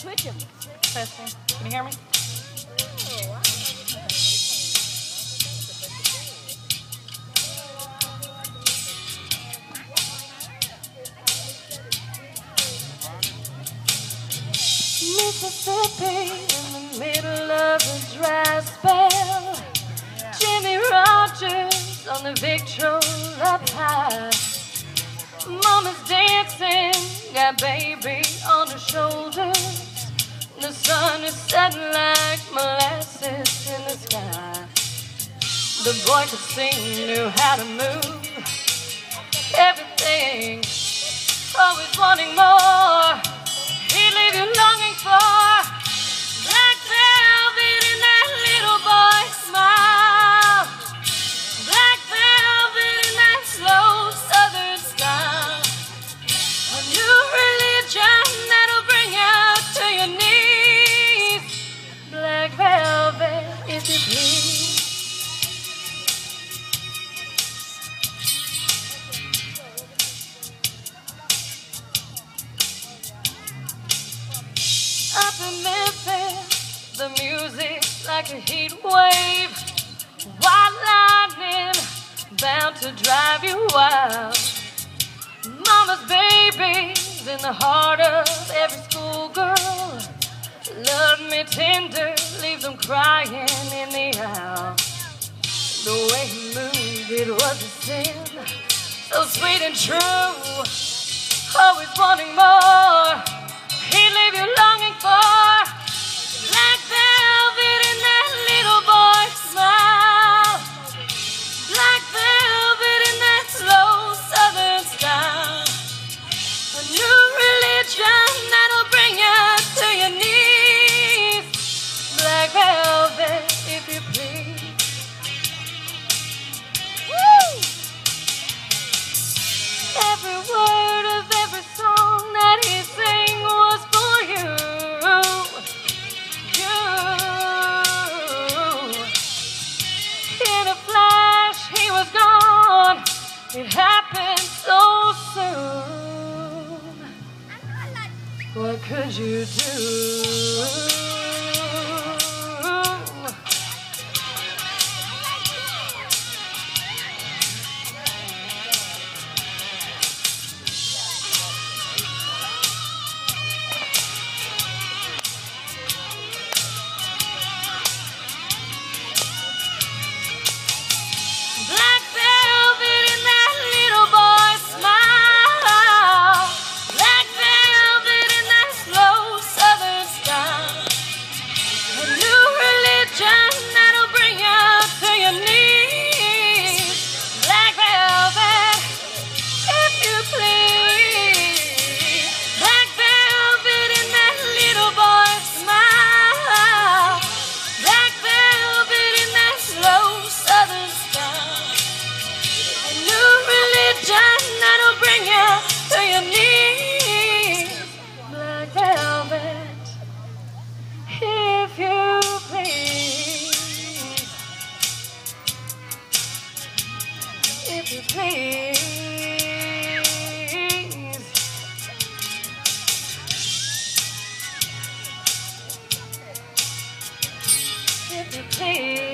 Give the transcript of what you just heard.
Switch him. Testing. Can you hear me? Mississippi in the middle of a dry spell. Jimmie Rodgers on the Victrola pie. Mama's dancing, got baby on her shoulders. The sun is setting like molasses in the sky. The boy could sing, knew how to move. Everything, always wanting more. In Memphis, the music like a heat wave. Wild lightning, bound to drive you wild. Mama's babies in the heart of every schoolgirl. Love me tender, leave them crying in the aisle. The way he moved, it was a sin. So sweet and true, always wanting more. It happened so soon. What could you do? to please.